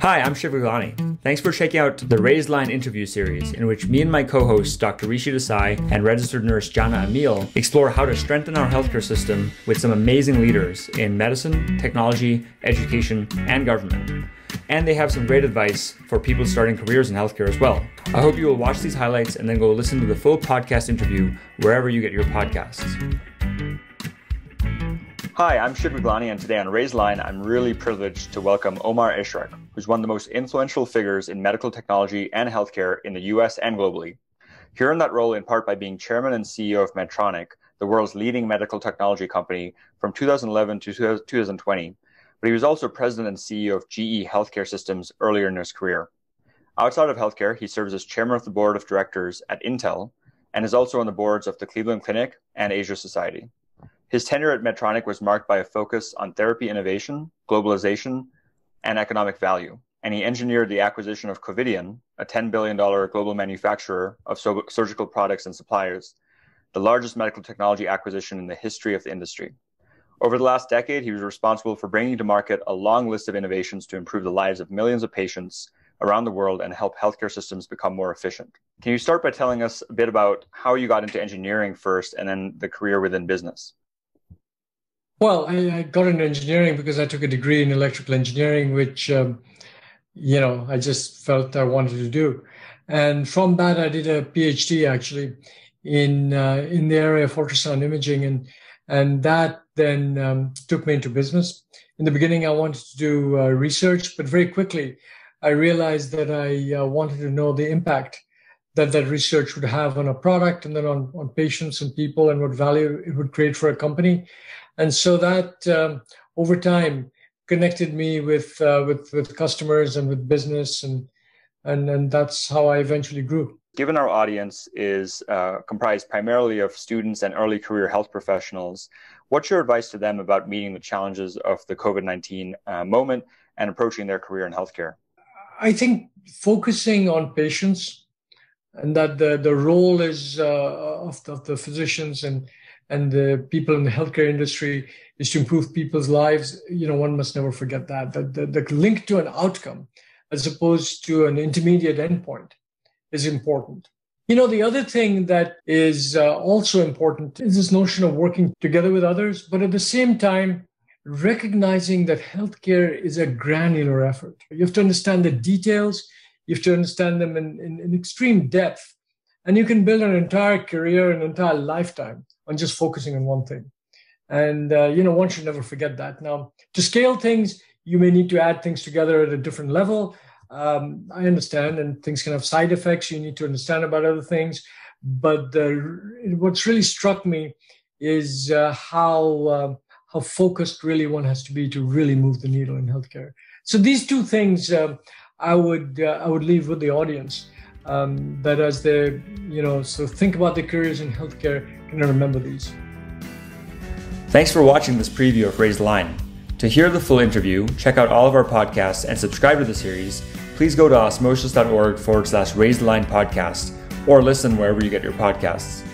Hi, I'm Shiv Gaglani. Thanks for checking out the Raise the Line interview series, in which me and my co hosts, Dr. Rishi Desai and registered nurse Jana Emil, explore how to strengthen our healthcare system with some amazing leaders in medicine, technology, education, and government. And they have some great advice for people starting careers in healthcare as well. I hope you will watch these highlights and then go listen to the full podcast interview wherever you get your podcasts. Hi, I'm Shiv Gaglani, and today on Raise the Line, I'm really privileged to welcome Omar Ishrak, who's one of the most influential figures in medical technology and healthcare in the US and globally. He earned that role in part by being chairman and CEO of Medtronic, the world's leading medical technology company, from 2011 to 2020. But he was also president and CEO of GE Healthcare Systems earlier in his career. Outside of healthcare, he serves as chairman of the board of directors at Intel and is also on the boards of the Cleveland Clinic and Asia Society. His tenure at Medtronic was marked by a focus on therapy innovation, globalization, and economic value. And he engineered the acquisition of Covidien, a $10 billion global manufacturer of so- surgical products and suppliers, the largest medical technology acquisition in the history of the industry. Over the last decade, he was responsible for bringing to market a long list of innovations to improve the lives of millions of patients around the world and help healthcare systems become more efficient. Can you start by telling us a bit about how you got into engineering first and then the career within business? Well, I, I, got into engineering because I took a degree in electrical engineering, which, um, you know, I just felt I wanted to do. And from that, I did a PhD actually in uh, in the area of ultrasound imaging, and and that then um, took me into business. In the beginning, I wanted to do uh, research, but very quickly, I realized that I uh, wanted to know the impact that that research would have on a product, and then on on patients and people, and what value it would create for a company and so that um, over time connected me with uh, with with customers and with business and and and that's how I eventually grew. Given our audience is uh, comprised primarily of students and early career health professionals, what's your advice to them about meeting the challenges of the COVID nineteen uh, moment and approaching their career in healthcare? I think focusing on patients and that the the role is uh, of, of the physicians and and the people in the healthcare industry is to improve people's lives, you know, one must never forget that. That the, the link to an outcome as opposed to an intermediate endpoint is important. You know, the other thing that is uh, also important is this notion of working together with others, but at the same time, recognizing that healthcare is a granular effort. You have to understand the details, you have to understand them in, in, in extreme depth, and you can build an entire career, an entire lifetime on just focusing on one thing. And, uh, you know, one should never forget that. Now, to scale things, you may need to add things together at a different level. Um, I understand, and things can have side effects. You need to understand about other things. But the, what's really struck me is uh, how uh, how focused really one has to be to really move the needle in healthcare. So these two things uh, I would uh, I would leave with the audience um, that as they you know so think about their careers in healthcare can remember these. Thanks for watching this preview of Raise the Line. To hear the full interview, check out all of our podcasts and subscribe to the series. Please go to osmosis.org forward slash raised line podcast or listen wherever you get your podcasts.